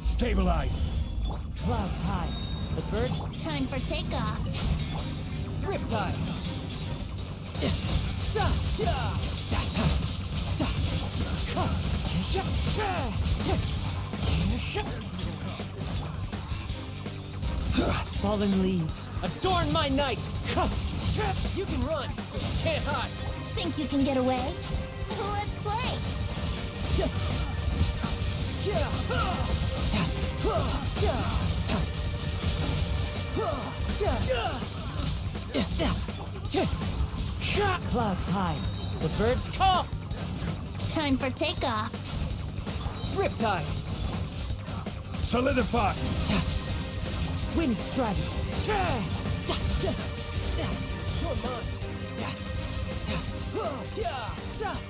Stabilize. Clouds high. The birds Time for takeoff. riptide. Fallen leaves adorn my night. You can run, but you can't hide. Think you can get away? Let's play. Clouds high. The birds call. Time for takeoff. Riptide. Solidify. Wind strike. You're mine. Brace yourself.